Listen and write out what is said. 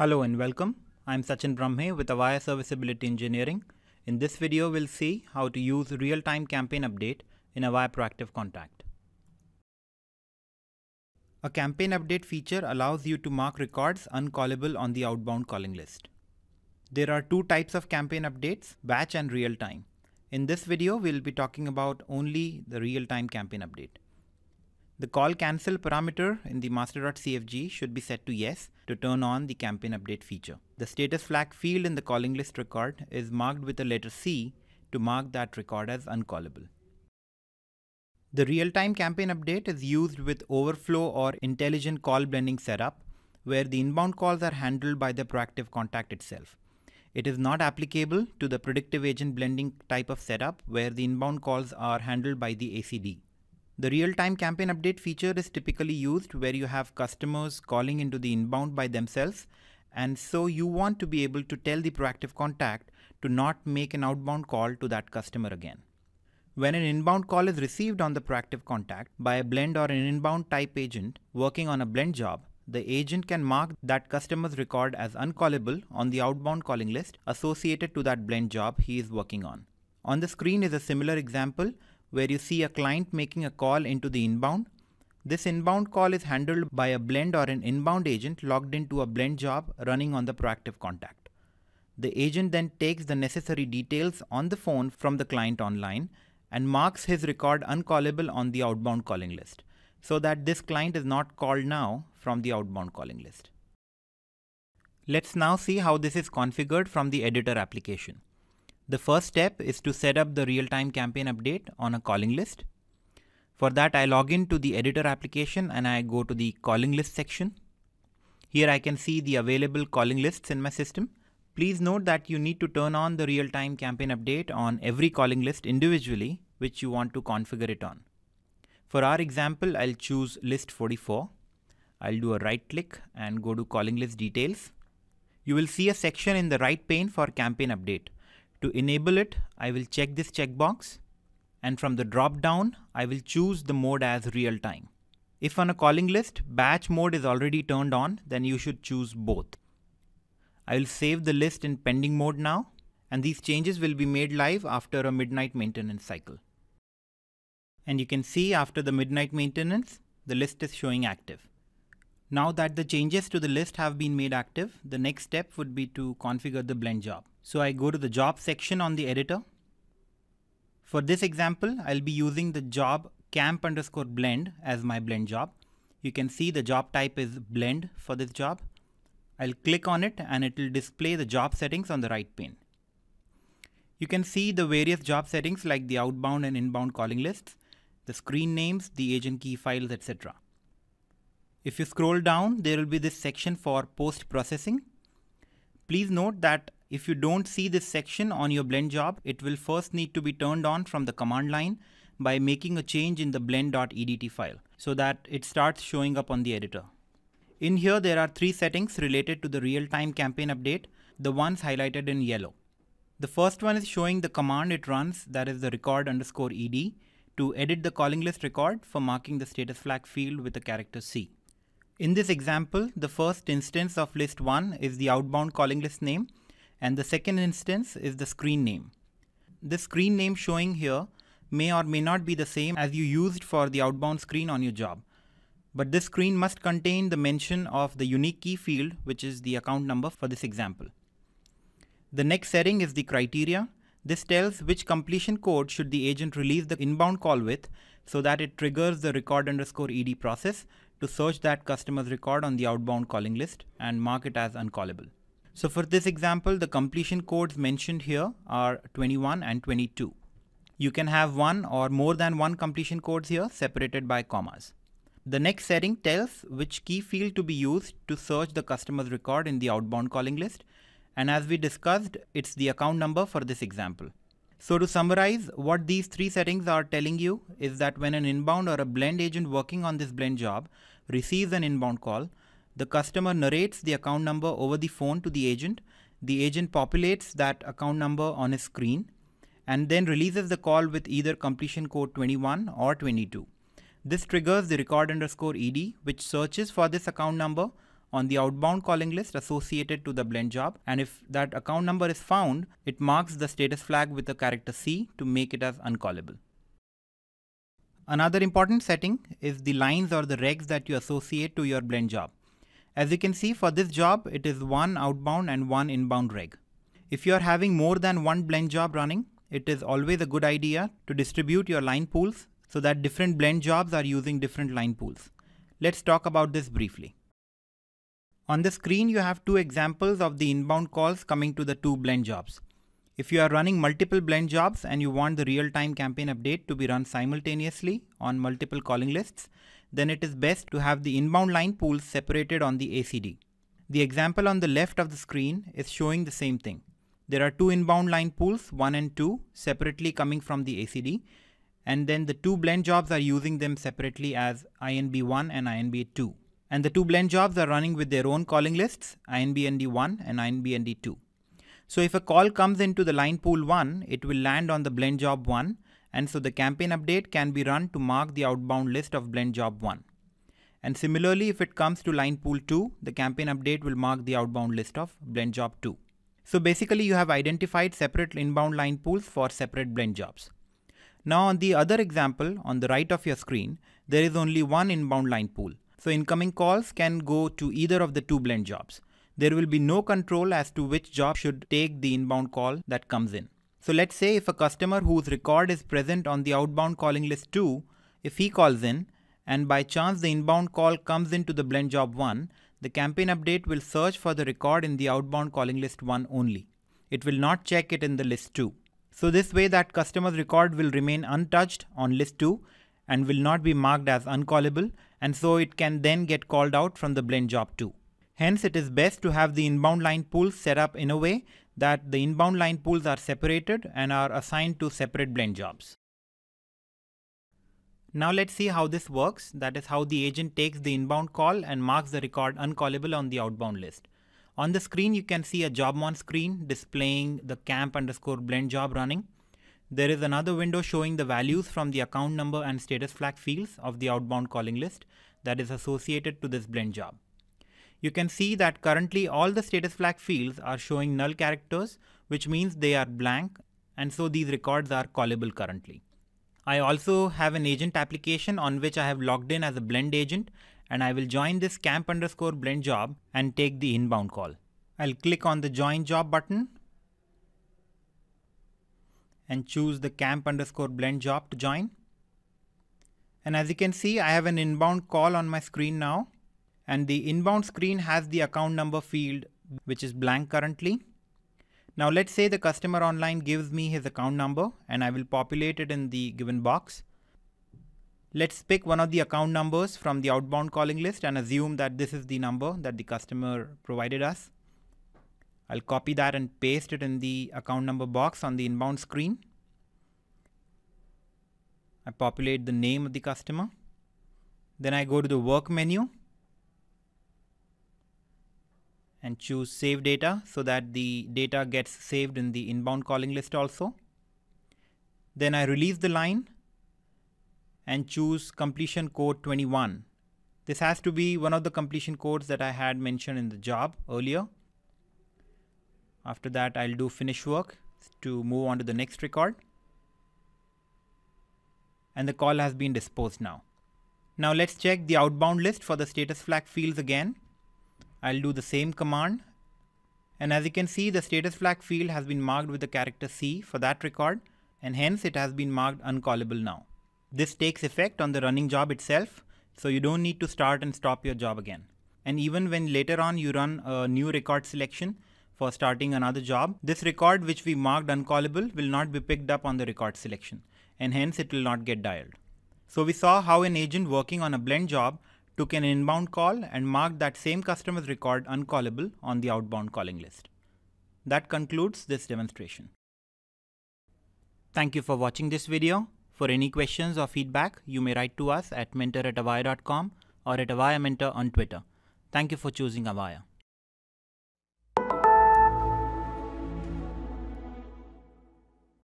Hello and welcome. I'm Sachin Brahme with Avaya Serviceability Engineering. In this video, we'll see how to use real-time campaign update in Avaya Proactive Contact. A campaign update feature allows you to mark records uncallable on the outbound calling list. There are two types of campaign updates, batch and real-time. In this video, we'll be talking about only the real-time campaign update. The call cancel parameter in the master.cfg should be set to yes to turn on the campaign update feature. The status flag field in the calling list record is marked with the letter C to mark that record as uncallable. The real-time campaign update is used with overflow or intelligent call blending setup where the inbound calls are handled by the proactive contact itself. It is not applicable to the predictive agent blending type of setup where the inbound calls are handled by the ACD. The real-time campaign update feature is typically used where you have customers calling into the inbound by themselves and so you want to be able to tell the proactive contact to not make an outbound call to that customer again. When an inbound call is received on the proactive contact by a blend or an inbound type agent working on a blend job, the agent can mark that customer's record as uncallable on the outbound calling list associated to that blend job he is working on. On the screen is a similar example where you see a client making a call into the inbound. This inbound call is handled by a blend or an inbound agent logged into a blend job running on the proactive contact. The agent then takes the necessary details on the phone from the client online and marks his record uncallable on the outbound calling list so that this client is not called now from the outbound calling list. Let's now see how this is configured from the editor application. The first step is to set up the real-time campaign update on a calling list. For that, I log in to the editor application and I go to the calling list section. Here I can see the available calling lists in my system. Please note that you need to turn on the real-time campaign update on every calling list individually, which you want to configure it on. For our example, I'll choose list 44. I'll do a right click and go to calling list details. You will see a section in the right pane for campaign update. To enable it, I will check this checkbox and from the drop down, I will choose the mode as real time. If on a calling list, batch mode is already turned on, then you should choose both. I will save the list in pending mode now, and these changes will be made live after a midnight maintenance cycle. And you can see after the midnight maintenance, the list is showing active. Now that the changes to the list have been made active, the next step would be to configure the blend job. So I go to the job section on the editor. For this example, I'll be using the job camp underscore blend as my blend job. You can see the job type is blend for this job. I'll click on it and it will display the job settings on the right pane. You can see the various job settings like the outbound and inbound calling lists, the screen names, the agent key files, etc. If you scroll down, there will be this section for post processing. Please note that if you don't see this section on your blend job, it will first need to be turned on from the command line by making a change in the blend.edt file so that it starts showing up on the editor. In here, there are three settings related to the real-time campaign update, the ones highlighted in yellow. The first one is showing the command it runs, that is the record underscore ed, to edit the calling list record for marking the status flag field with the character C. In this example, the first instance of list 1 is the outbound calling list name and the second instance is the screen name. The screen name showing here may or may not be the same as you used for the outbound screen on your job. But this screen must contain the mention of the unique key field, which is the account number for this example. The next setting is the criteria. This tells which completion code should the agent release the inbound call with so that it triggers the record underscore ed process to search that customer's record on the outbound calling list and mark it as uncallable. So for this example, the completion codes mentioned here are 21 and 22. You can have one or more than one completion codes here separated by commas. The next setting tells which key field to be used to search the customer's record in the outbound calling list. And as we discussed, it's the account number for this example. So to summarize, what these three settings are telling you is that when an inbound or a blend agent working on this blend job receives an inbound call, the customer narrates the account number over the phone to the agent. The agent populates that account number on his screen and then releases the call with either completion code 21 or 22. This triggers the record underscore ed, which searches for this account number on the outbound calling list associated to the blend job and if that account number is found, it marks the status flag with the character C to make it as uncallable. Another important setting is the lines or the regs that you associate to your blend job. As you can see for this job, it is one outbound and one inbound reg. If you are having more than one blend job running, it is always a good idea to distribute your line pools so that different blend jobs are using different line pools. Let's talk about this briefly. On the screen, you have two examples of the inbound calls coming to the two blend jobs. If you are running multiple blend jobs and you want the real-time campaign update to be run simultaneously on multiple calling lists, then it is best to have the inbound line pools separated on the ACD. The example on the left of the screen is showing the same thing. There are two inbound line pools, 1 and 2, separately coming from the ACD, and then the two blend jobs are using them separately as INB1 and INB2. And the two blend jobs are running with their own calling lists, INBND1 and INBND2. So if a call comes into the line pool 1, it will land on the blend job 1 and so the campaign update can be run to mark the outbound list of blend job 1. And similarly, if it comes to line pool 2, the campaign update will mark the outbound list of blend job 2. So basically you have identified separate inbound line pools for separate blend jobs. Now on the other example on the right of your screen, there is only one inbound line pool. So incoming calls can go to either of the two blend jobs there will be no control as to which job should take the inbound call that comes in. So let's say if a customer whose record is present on the outbound calling list 2, if he calls in and by chance the inbound call comes into the blend job 1, the campaign update will search for the record in the outbound calling list 1 only. It will not check it in the list 2. So this way that customer's record will remain untouched on list 2 and will not be marked as uncallable and so it can then get called out from the blend job 2. Hence, it is best to have the inbound line pools set up in a way that the inbound line pools are separated and are assigned to separate blend jobs. Now let's see how this works. That is how the agent takes the inbound call and marks the record uncallable on the outbound list. On the screen, you can see a jobmon screen displaying the camp underscore blend job running. There is another window showing the values from the account number and status flag fields of the outbound calling list that is associated to this blend job you can see that currently all the status flag fields are showing null characters, which means they are blank, and so these records are callable currently. I also have an agent application on which I have logged in as a blend agent, and I will join this camp underscore blend job and take the inbound call. I'll click on the join job button and choose the camp underscore blend job to join. And as you can see, I have an inbound call on my screen now and the inbound screen has the account number field which is blank currently. Now let's say the customer online gives me his account number and I will populate it in the given box. Let's pick one of the account numbers from the outbound calling list and assume that this is the number that the customer provided us. I'll copy that and paste it in the account number box on the inbound screen. I populate the name of the customer. Then I go to the work menu and choose save data so that the data gets saved in the inbound calling list also. Then I release the line and choose completion code 21. This has to be one of the completion codes that I had mentioned in the job earlier. After that, I'll do finish work to move on to the next record. And the call has been disposed now. Now let's check the outbound list for the status flag fields again. I'll do the same command. And as you can see, the status flag field has been marked with the character C for that record, and hence it has been marked uncallable now. This takes effect on the running job itself, so you don't need to start and stop your job again. And even when later on you run a new record selection for starting another job, this record which we marked uncallable will not be picked up on the record selection, and hence it will not get dialed. So we saw how an agent working on a blend job took an inbound call and marked that same customer's record uncallable on the outbound calling list. That concludes this demonstration. Thank you for watching this video. For any questions or feedback, you may write to us at mentor at avaya.com or at avaya mentor on Twitter. Thank you for choosing Avaya.